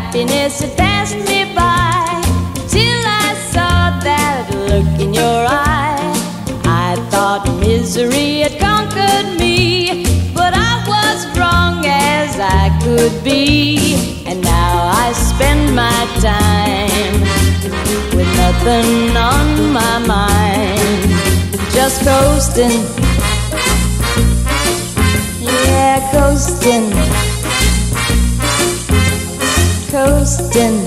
happiness had passed me by till I saw that look in your eye. I thought misery had conquered me, but I was wrong as I could be. And now I spend my time with nothing on my mind, just coasting. Yeah, coasting coasting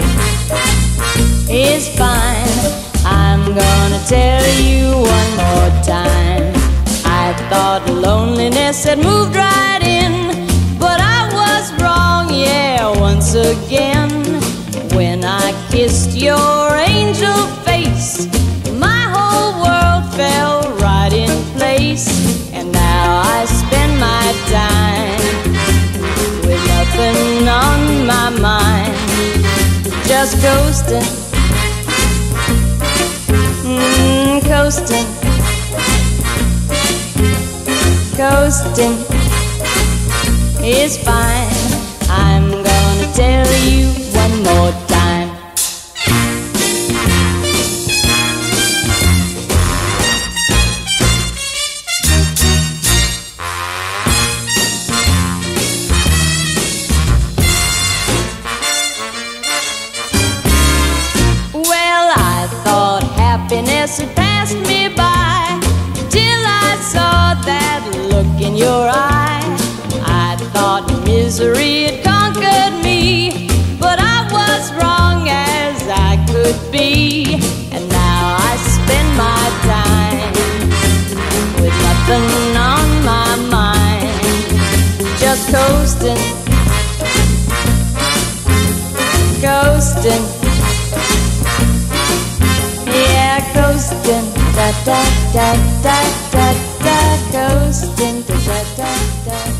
is fine. I'm gonna tell you one more time. I thought loneliness had moved right in, but I was wrong, yeah, once again. When I kissed your just coasting, mm, coasting, coasting is fine. I'm gonna tell you one more happiness had passed me by till I saw that look in your eye. I thought misery had conquered me, but I was wrong as I could be. And now I spend my time with nothing on my mind, just coasting, coasting. Coasting, da da da da da da, coasting, da da da da.